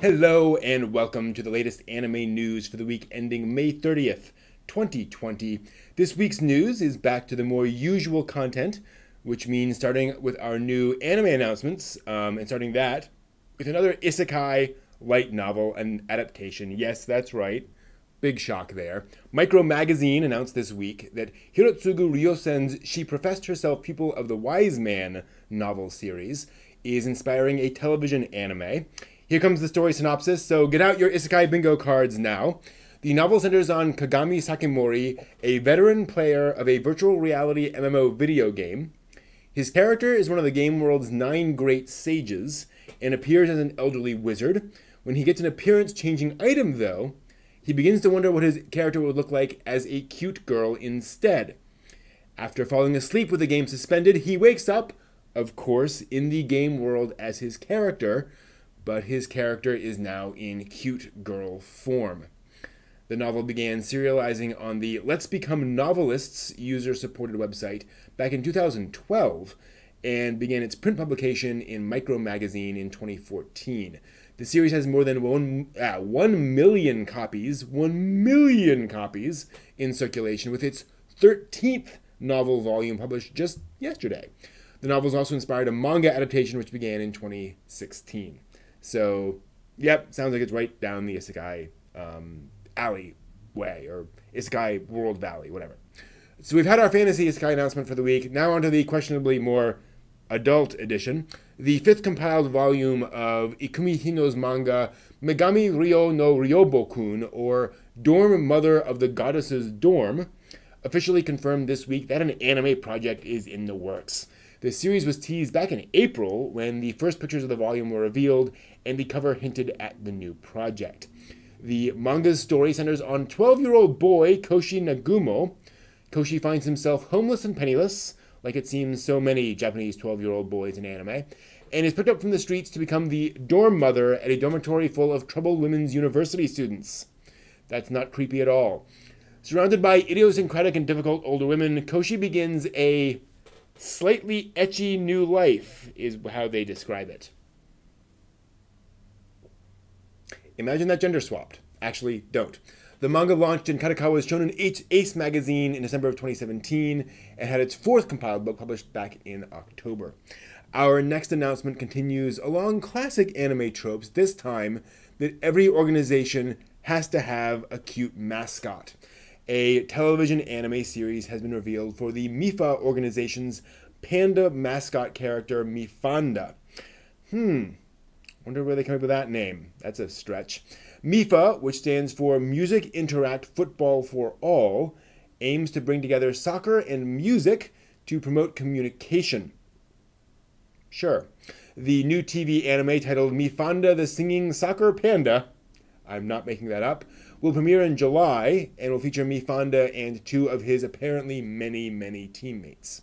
Hello and welcome to the latest anime news for the week ending May 30th, 2020. This week's news is back to the more usual content, which means starting with our new anime announcements, um, and starting that with another isekai light novel and adaptation. Yes, that's right. Big shock there. Micro Magazine announced this week that Hirotsugu Ryusen's She Professed Herself Pupil of the Wise Man novel series is inspiring a television anime. Here comes the story synopsis, so get out your Isekai bingo cards now. The novel centers on Kagami Sakimori, a veteran player of a virtual reality MMO video game. His character is one of the game world's nine great sages and appears as an elderly wizard. When he gets an appearance changing item, though, he begins to wonder what his character would look like as a cute girl instead. After falling asleep with the game suspended, he wakes up, of course, in the game world as his character, but his character is now in cute girl form. The novel began serializing on the Let's Become Novelists user supported website back in 2012 and began its print publication in Micro Magazine in 2014. The series has more than one, uh, 1 million copies, 1 million copies in circulation, with its 13th novel volume published just yesterday. The novel has also inspired a manga adaptation which began in 2016. So, yep, sounds like it's right down the Isekai um, alley way, or Isekai World Valley, whatever. So we've had our fantasy Isekai announcement for the week. Now onto the questionably more adult edition, the fifth compiled volume of Ikumi Hino's manga Megami Ryo no Ryobokun, or Dorm Mother of the Goddess's Dorm, officially confirmed this week that an anime project is in the works. The series was teased back in April when the first pictures of the volume were revealed and the cover hinted at the new project. The manga's story centers on 12 year old boy Koshi Nagumo. Koshi finds himself homeless and penniless like it seems so many Japanese 12 year old boys in anime, and is picked up from the streets to become the dorm mother at a dormitory full of troubled women's university students. That's not creepy at all. Surrounded by idiosyncratic and difficult older women, Koshi begins a slightly ecchi new life, is how they describe it. Imagine that gender swapped. Actually, don't. The manga launched in Kadokawa's Shonen Ace magazine in December of 2017 and had its fourth compiled book published back in October. Our next announcement continues along classic anime tropes, this time that every organization has to have a cute mascot. A television anime series has been revealed for the MIFA organization's panda mascot character Mifanda. Hmm, wonder where they came up with that name. That's a stretch. MIFA, which stands for Music Interact Football for All, aims to bring together soccer and music to promote communication. Sure. The new TV anime titled Mifanda the Singing Soccer Panda, I'm not making that up, will premiere in July and will feature Mifanda and two of his apparently many, many teammates.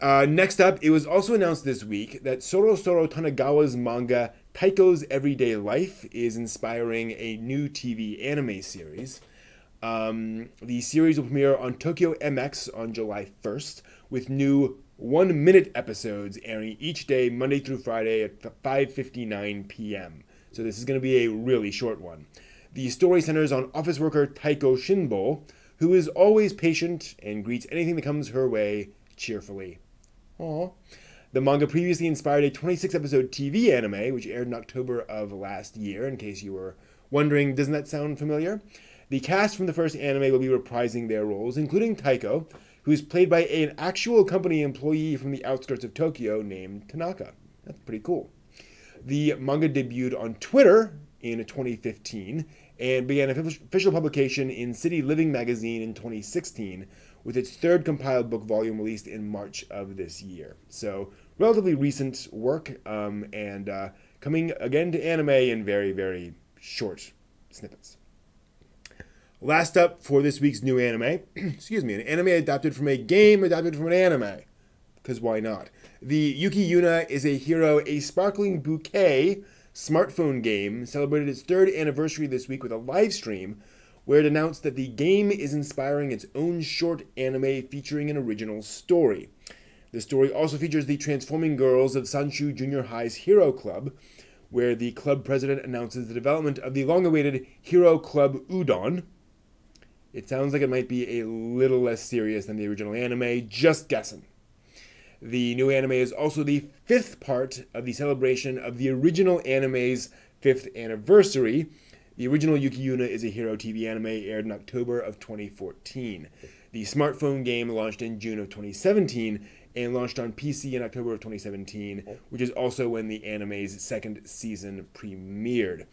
Uh, next up, it was also announced this week that Soro Soro Tanagawa's manga Taeko's Everyday Life is inspiring a new TV anime series. Um, the series will premiere on Tokyo MX on July 1st, with new one-minute episodes airing each day, Monday through Friday at 5:59 p.m. So this is going to be a really short one. The story centers on office worker Taeko Shinbo, who is always patient and greets anything that comes her way cheerfully. Aww. The manga previously inspired a 26 episode TV anime, which aired in October of last year, in case you were wondering, doesn't that sound familiar? The cast from the first anime will be reprising their roles, including Taeko, who is played by an actual company employee from the outskirts of Tokyo named Tanaka. That's pretty cool. The manga debuted on Twitter in 2015 and began official publication in City Living magazine in 2016, with its third compiled book volume released in March of this year. So, relatively recent work, um, and uh, coming again to anime in very, very short snippets. Last up for this week's new anime, excuse me, an anime adapted from a game adapted from an anime. Because why not? The Yuki Yuna is a hero, a sparkling bouquet smartphone game celebrated its third anniversary this week with a live stream where it announced that the game is inspiring its own short anime featuring an original story. The story also features the transforming girls of Sanshu Junior High's Hero Club, where the club president announces the development of the long awaited Hero Club Udon. It sounds like it might be a little less serious than the original anime, just guessing. The new anime is also the fifth part of the celebration of the original anime's fifth anniversary. The original Yuki Yuna is a Hero TV anime aired in October of 2014. The smartphone game launched in June of 2017 and launched on PC in October of 2017, which is also when the anime's second season premiered.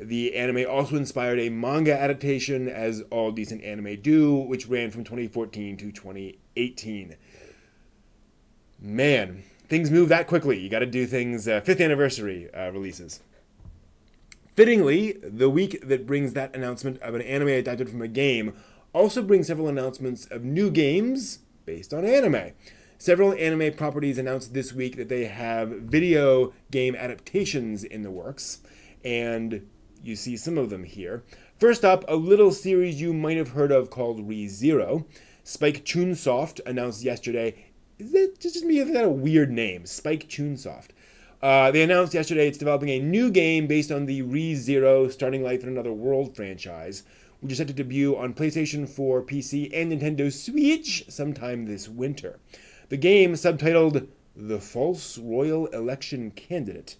The anime also inspired a manga adaptation, as all decent anime do, which ran from 2014 to 2018. Man, things move that quickly. You got to do things uh, fifth anniversary uh, releases. Fittingly, the week that brings that announcement of an anime adapted from a game also brings several announcements of new games based on anime. Several anime properties announced this week that they have video game adaptations in the works, and you see some of them here. First up, a little series you might have heard of called ReZero. Spike Chunsoft announced yesterday. Is that just me? Is that a weird name? Spike Chunsoft. Uh, they announced yesterday it's developing a new game based on the ReZero Starting Life in Another World franchise, which is set to debut on PlayStation 4, PC, and Nintendo Switch sometime this winter. The game, subtitled The False Royal Election Candidate,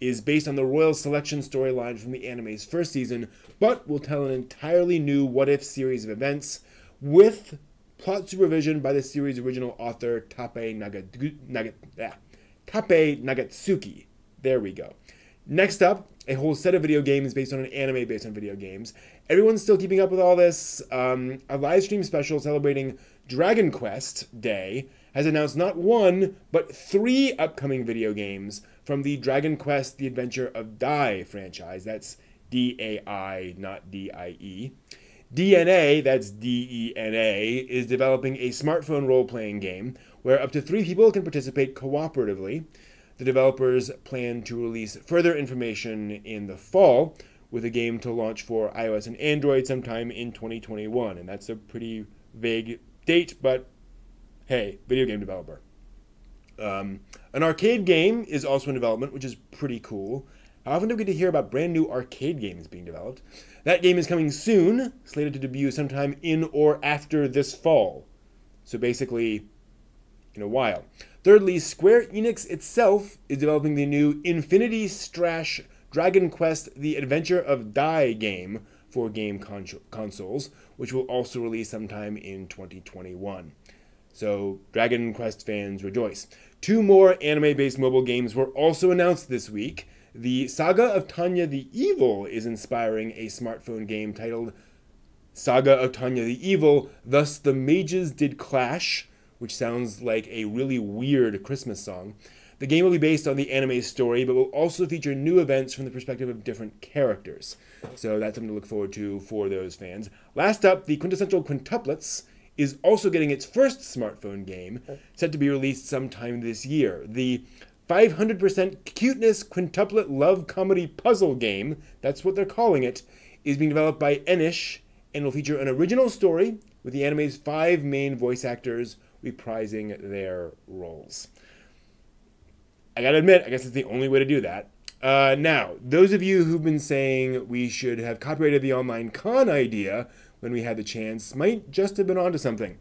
is based on the royal selection storyline from the anime's first season, but will tell an entirely new what if series of events with plot supervision by the series' original author Tape, Naga, Naga, ah, Nagatsuki. There we go. Next up, a whole set of video games based on an anime based on video games. Everyone's still keeping up with all this. Um, a live stream special celebrating Dragon Quest Day has announced not one, but three upcoming video games from the Dragon Quest The Adventure of Dai franchise. That's D A I, not D I E. DeNA, that's D E N A, is developing a smartphone role playing game where up to three people can participate cooperatively. The developers plan to release further information in the fall with a game to launch for iOS and Android sometime in 2021. And that's a pretty vague date, but hey, video game developer. Um, an arcade game is also in development, which is pretty cool. How often do get to hear about brand new arcade games being developed? That game is coming soon, slated to debut sometime in or after this fall. So basically, in a while. Thirdly, Square Enix itself is developing the new Infinity Strash Dragon Quest The Adventure of Dai game for game con- consoles, which will also release sometime in 2021. So, Dragon Quest fans rejoice. Two more anime based mobile games were also announced this week. The Saga of Tanya the Evil is inspiring a smartphone game titled Saga of Tanya the Evil, Thus the Mages Did Clash, which sounds like a really weird Christmas song. The game will be based on the anime story, but will also feature new events from the perspective of different characters. So that's something to look forward to for those fans. Last up, the quintessential quintuplets is also getting its first smartphone game, set to be released sometime this year. The 500% cuteness quintuplet love comedy puzzle game, that's what they're calling it, is being developed by Enish and will feature an original story with the anime's five main voice actors reprising their roles. I gotta admit, I guess it's the only way to do that. Uh, now, those of you who've been saying we should have copyrighted the online con idea when we had the chance might just have been onto something.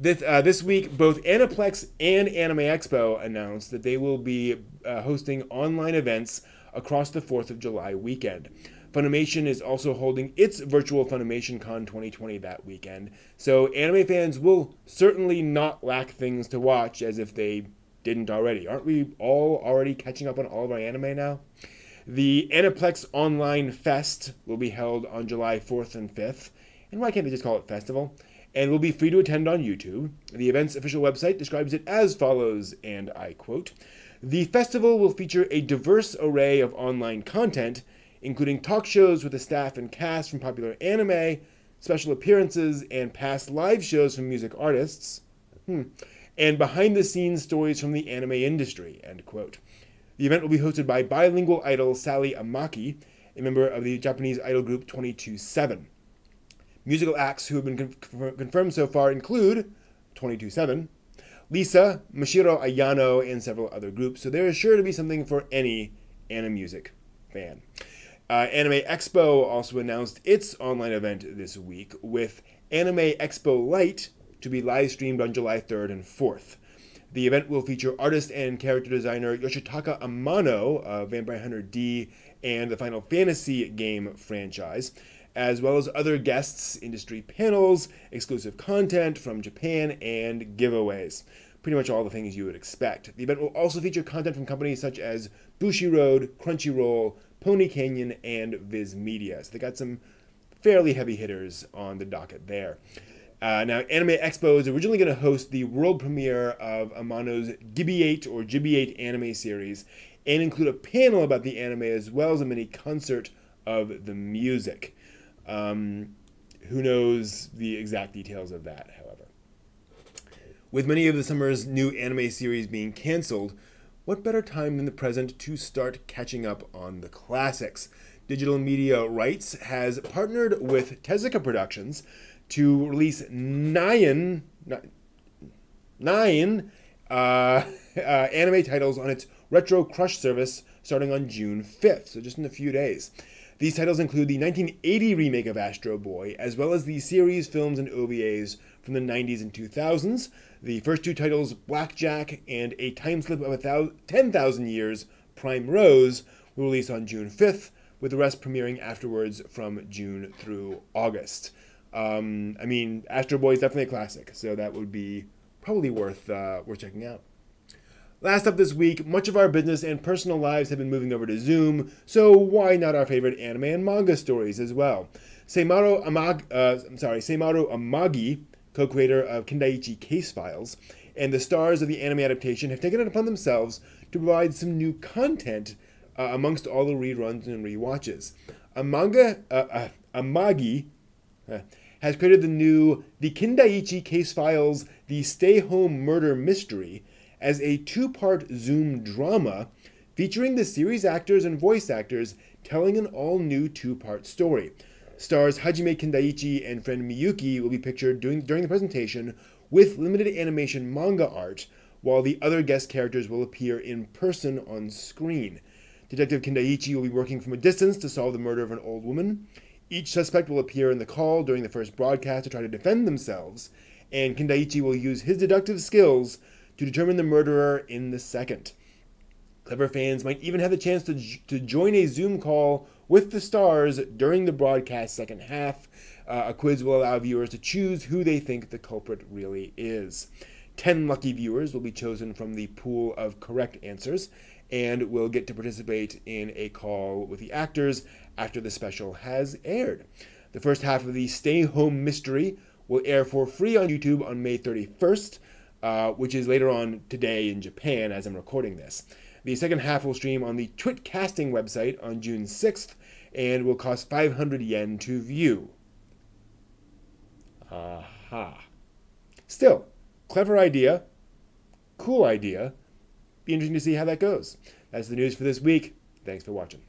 This, uh, this week, both Aniplex and Anime Expo announced that they will be uh, hosting online events across the 4th of July weekend. Funimation is also holding its virtual Funimation Con 2020 that weekend, so anime fans will certainly not lack things to watch as if they didn't already. Aren't we all already catching up on all of our anime now? The Aniplex Online Fest will be held on July 4th and 5th. And why can't they just call it festival? And will be free to attend on YouTube. The event's official website describes it as follows, and I quote The festival will feature a diverse array of online content, including talk shows with the staff and cast from popular anime, special appearances, and past live shows from music artists, hmm. and behind the scenes stories from the anime industry. End quote. The event will be hosted by bilingual idol Sally Amaki, a member of the Japanese idol group 227. Musical acts who have been con- confirmed so far include 227, Lisa, Mashiro Ayano, and several other groups, so there is sure to be something for any anime music fan. Uh, Anime Expo also announced its online event this week with Anime Expo Lite to be live streamed on July 3rd and 4th. The event will feature artist and character designer Yoshitaka Amano of Vampire Hunter D and the Final Fantasy game franchise, as well as other guests, industry panels, exclusive content from Japan, and giveaways. Pretty much all the things you would expect. The event will also feature content from companies such as Bushiroad, Crunchyroll, Pony Canyon, and Viz Media. So they got some fairly heavy hitters on the docket there. Uh, now, Anime Expo is originally going to host the world premiere of Amano's Gibi8 or Gibi8 anime series and include a panel about the anime as well as a mini concert of the music. Um, who knows the exact details of that, however. With many of the summer's new anime series being canceled, what better time than the present to start catching up on the classics? Digital Media Rights has partnered with Tezuka Productions to release nine, nine uh, uh, anime titles on its Retro Crush service starting on June 5th, so just in a few days. These titles include the 1980 remake of Astro Boy, as well as the series, films, and OVAs from the 90s and 2000s. The first two titles, Blackjack and A Time Slip of 10,000 Years, Prime Rose, were released on June 5th, with the rest premiering afterwards from June through August. Um, I mean, Astro Boy is definitely a classic, so that would be probably worth uh, worth checking out. Last up this week, much of our business and personal lives have been moving over to Zoom, so why not our favorite anime and manga stories as well? Seimaru Amag, uh, I'm sorry, Amagi, co-creator of Kindaichi Case Files, and the stars of the anime adaptation have taken it upon themselves to provide some new content uh, amongst all the reruns and rewatches. A manga, uh, uh Amagi, uh, has created the new The Kindaichi Case Files, The Stay Home Murder Mystery, as a two part Zoom drama featuring the series actors and voice actors telling an all new two part story. Stars Hajime Kindaichi and friend Miyuki will be pictured during, during the presentation with limited animation manga art, while the other guest characters will appear in person on screen. Detective Kindaichi will be working from a distance to solve the murder of an old woman. Each suspect will appear in the call during the first broadcast to try to defend themselves, and Kindaichi will use his deductive skills to determine the murderer in the second. Clever fans might even have the chance to, to join a Zoom call with the stars during the broadcast second half. Uh, a quiz will allow viewers to choose who they think the culprit really is. 10 lucky viewers will be chosen from the pool of correct answers and will get to participate in a call with the actors after the special has aired. The first half of the Stay Home Mystery will air for free on YouTube on May 31st uh, which is later on today in Japan as I'm recording this. The second half will stream on the Twit Casting website on June 6th and will cost 500 yen to view. Aha. Still, clever idea, cool idea. Be interesting to see how that goes. That's the news for this week. Thanks for watching.